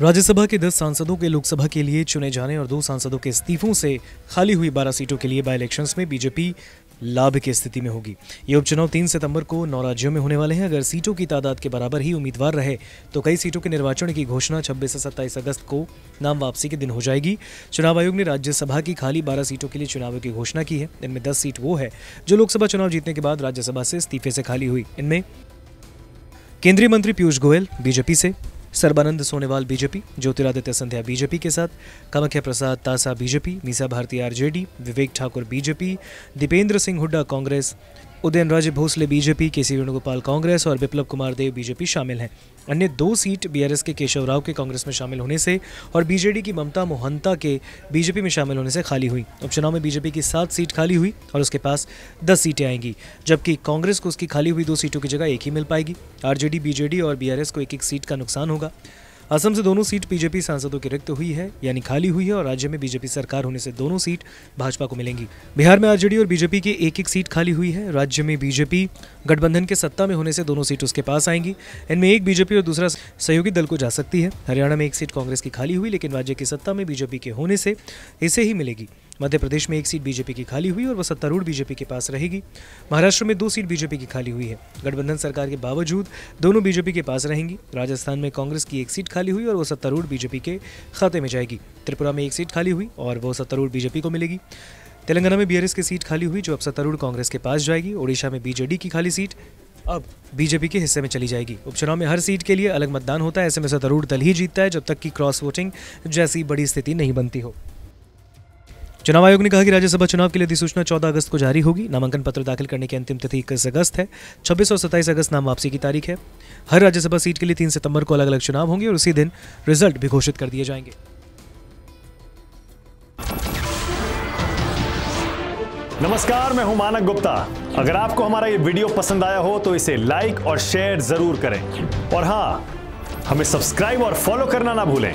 राज्यसभा के 10 सांसदों के लोकसभा के लिए चुने जाने और दो सांसदों के इस्तीफों से खाली हुई 12 सीटों के लिए बाई इलेक्शंस में बीजेपी लाभ की स्थिति में होगी। ये उपचुनाव 3 सितंबर को नौ राज्यों में होने वाले हैं। अगर सीटों की तादाद के बराबर ही उम्मीदवार रहे तो कई सीटों के निर्वाचन की घोषणा 26 से 27 अगस्त को नाम वापसी के दिन हो जाएगी। चुनाव आयोग ने राज्यसभा की खाली 12 सीटों के लिए चुनाव की घोषणा की है। इनमें 10 सीट वो है जो लोकसभा चुनाव जीतने के बाद राज्यसभा से इस्तीफे से खाली हुई। इनमें केंद्रीय मंत्री पीयूष गोयल, बीजेपी से सर्बानंद सोनेवाल बीजेपी, ज्योतिरादित्य सिंधिया बीजेपी के साथ, Kamakhya Prasad Tasa BJP, Misa Bharti RJD, Vivek Thakur BJP, Deepender Singh Hooda Congress Udayanraje Bhosale BJP K C Venugopal Congress और विप्लव कुमार देव बीजेपी शामिल हैं। अन्य दो सीट बीआरएस के केशव राव के कांग्रेस में शामिल होने से और बीजेडी की ममता मोहंता के बीजेपी में शामिल होने से खाली हुई। उपचुनाव में बीजेपी की सात सीट खाली हुई और उसके पास दस सीटें आएँगी, जबकि कांग्रेस को उसकी खाली हुई दो सीटों की जगह एक ही मिल पाएगी। आरजेडी, बीजेडी और बीआरएस को एक एक सीट का नुकसान होगा। असम से दोनों सीट बीजेपी सांसदों की रिक्त हुई है, यानी खाली हुई है, और राज्य में बीजेपी सरकार होने से दोनों सीट भाजपा को मिलेंगी। बिहार में आरजेडी और बीजेपी की एक एक सीट खाली हुई है। राज्य में बीजेपी गठबंधन के सत्ता में होने से दोनों सीट उसके पास आएँगी। इनमें एक बीजेपी और दूसरा सहयोगी दल को जा सकती है। हरियाणा में एक सीट कांग्रेस की खाली हुई, लेकिन राज्य की सत्ता में बीजेपी के होने से इसे ही मिलेगी। मध्य प्रदेश में एक सीट बीजेपी की खाली हुई और वह सत्तारूढ़ बीजेपी के पास रहेगी। महाराष्ट्र में दो सीट बीजेपी की खाली हुई है। गठबंधन सरकार के बावजूद दोनों बीजेपी के पास रहेंगी। राजस्थान में कांग्रेस की एक सीट खाली हुई और वह सत्तारूढ़ बीजेपी के खाते में जाएगी। त्रिपुरा में एक सीट खाली हुई और वह सत्तारूढ़ बीजेपी को मिलेगी। तेलंगाना में बीआरएस की सीट खाली हुई, जो अब सत्तारूढ़ कांग्रेस के पास जाएगी। ओडिशा में बीजेडी की खाली सीट, अब बीजेपी के हिस्से में चली जाएगी। उपचुनाव में हर सीट के लिए अलग मतदान होता है। ऐसे में सत्तारूढ़ दल ही जीतता है, जब तक कि क्रॉस वोटिंग जैसी बड़ी स्थिति नहीं बनती हो। चुनाव आयोग ने कहा कि राज्यसभा चुनाव के लिए अधिसूचना 14 अगस्त को जारी होगी। नामांकन पत्र दाखिल करने की अंतिम तिथि इक्कीस अगस्त है। 26 और 27 अगस्त नाम वापसी की तारीख है। हर राज्यसभा सीट के लिए तीन सितंबर को अलग अलग चुनाव होंगे और उसी दिन रिज़ल्ट भी घोषित कर दिए जाएँगे। नमस्कार, मैं हूँ मानक गुप्ता। अगर आपको हमारा ये वीडियो पसंद आया हो तो इसे लाइक और शेयर ज़रूर करें। और हाँ हमें सब्सक्राइब और फॉलो करना ना भूलें।